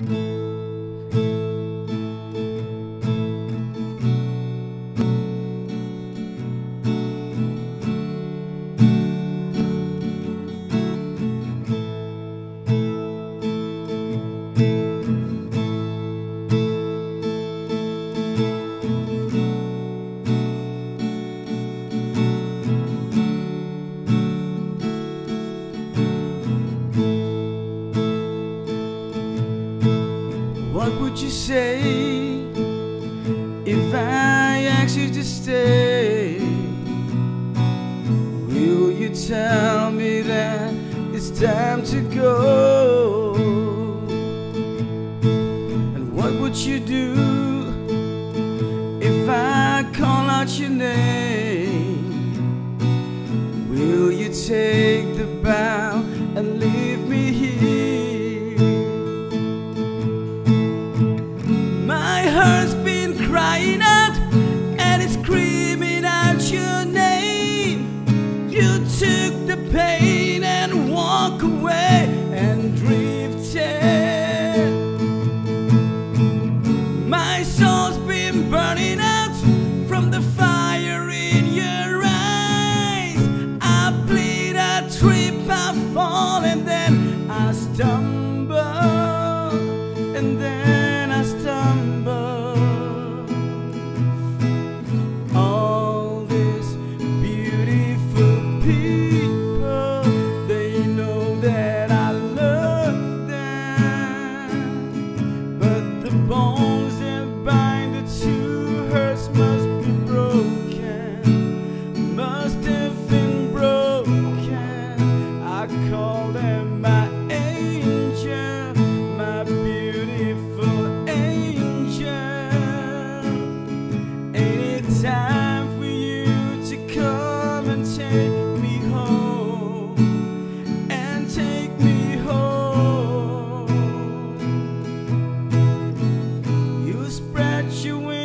What would you say if I asked you to stay? Will you tell me that it's time to go? And what would you do if I call out your name? you took the pain and walk away and drifted. My soul's been burning out from the fire in your eyes. I bleed, I trip, I fall, and then I stumble. peace. you win.